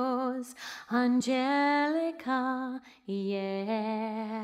yours, Angelica, yeah.